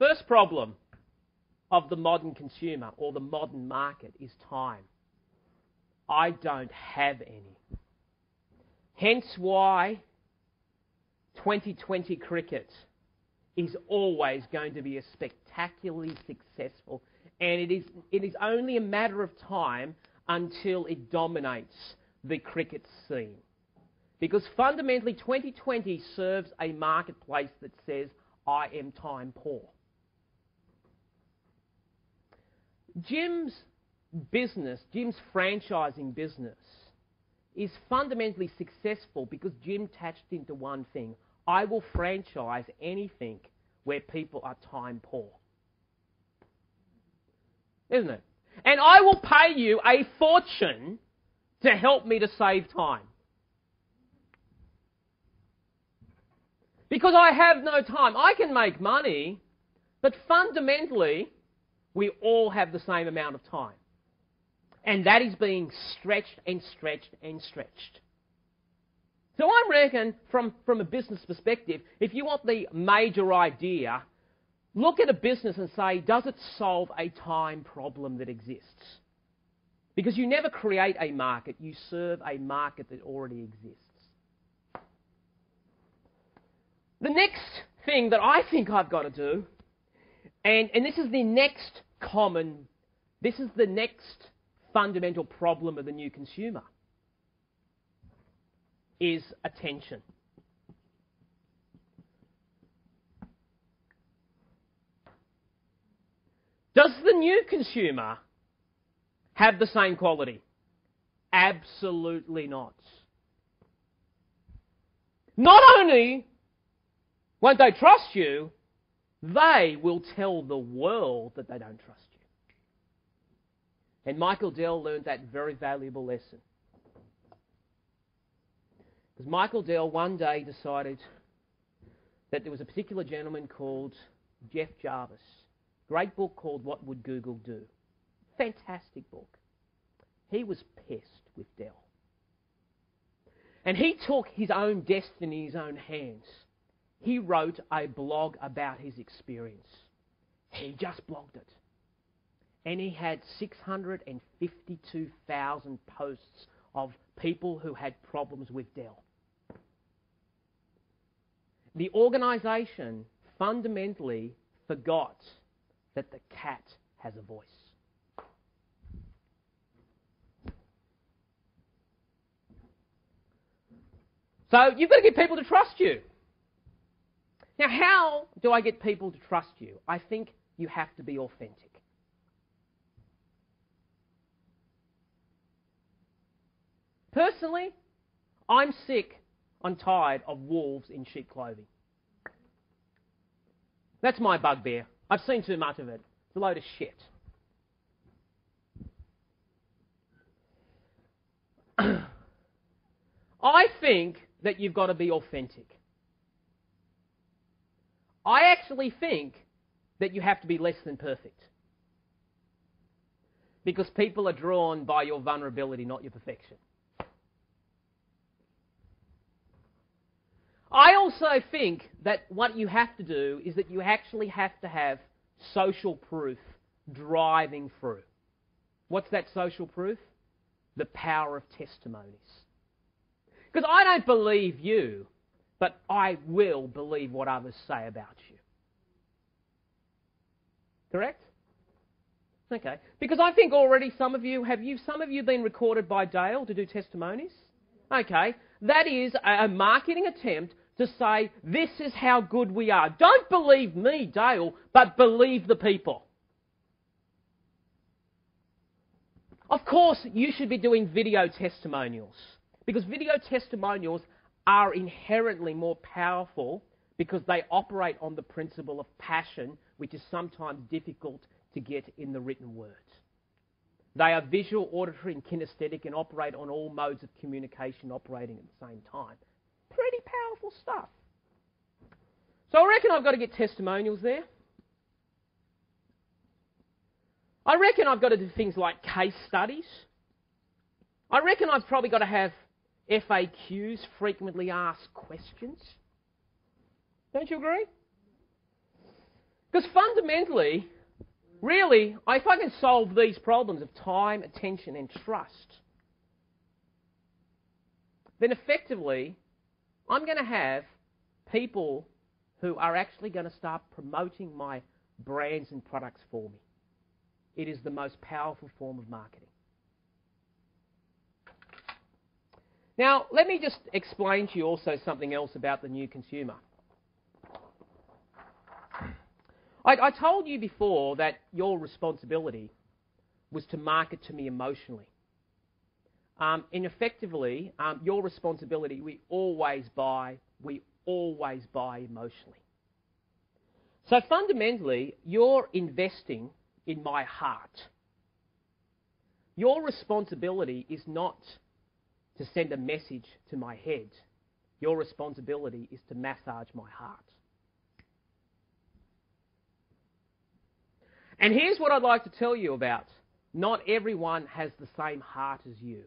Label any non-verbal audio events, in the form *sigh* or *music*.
First problem of the modern consumer or the modern market is time. I don't have any. Hence why Twenty20 cricket is always going to be a spectacularly successful, and it is, it is only a matter of time until it dominates the cricket scene. Because fundamentally, Twenty20 serves a marketplace that says, I am time poor. Jim's business, Jim's franchising business, is fundamentally successful because Jim touched into one thing I will franchise anything where people are time poor. Isn't it? And I will pay you a fortune to help me to save time. Because I have no time. I can make money, but fundamentally, we all have the same amount of time. And that is being stretched and stretched and stretched. So I reckon, from, from a business perspective, if you want the major idea, look at a business and say, does it solve a time problem that exists? Because you never create a market, you serve a market that already exists. The next thing that I think I've got to do, and, and this is the next common, this is the next fundamental problem of the new consumer, is attention. Does the new consumer have the same quality? Absolutely not. Not only won't they trust you, they will tell the world that they don't trust you. And Michael Dell learned that very valuable lesson. Because Michael Dell one day decided that there was a particular gentleman called Jeff Jarvis. Great book called What Would Google Do? Fantastic book. He was pissed with Dell. And he took his own destiny in his own hands he wrote a blog about his experience. He just blogged it. And he had 652,000 posts of people who had problems with Dell. The organisation fundamentally forgot that the cat has a voice. So you've got to get people to trust you. Now, how do I get people to trust you? I think you have to be authentic. Personally, I'm sick, I'm tired of wolves in sheep clothing. That's my bugbear. I've seen too much of it. It's a load of shit. *clears throat* I think that you've got to be authentic. I actually think that you have to be less than perfect. Because people are drawn by your vulnerability, not your perfection. I also think that what you have to do is that you actually have to have social proof driving through. What's that social proof? The power of testimonies. Because I don't believe you but I will believe what others say about you. Correct? Okay. Because I think already some of you have you some of you been recorded by Dale to do testimonies? Okay. That is a marketing attempt to say this is how good we are. Don't believe me, Dale, but believe the people. Of course, you should be doing video testimonials because video testimonials are inherently more powerful because they operate on the principle of passion, which is sometimes difficult to get in the written word. They are visual, auditory, and kinesthetic and operate on all modes of communication operating at the same time. Pretty powerful stuff. So I reckon I've got to get testimonials there. I reckon I've got to do things like case studies. I reckon I've probably got to have FAQs, frequently asked questions. Don't you agree? Because fundamentally, really, if I can solve these problems of time, attention, and trust, then effectively, I'm going to have people who are actually going to start promoting my brands and products for me. It is the most powerful form of marketing. Now, let me just explain to you also something else about the new consumer. I, I told you before that your responsibility was to market to me emotionally. Um, and effectively, um, your responsibility, we always buy, we always buy emotionally. So fundamentally, you're investing in my heart. Your responsibility is not to send a message to my head. Your responsibility is to massage my heart. And here's what I'd like to tell you about not everyone has the same heart as you.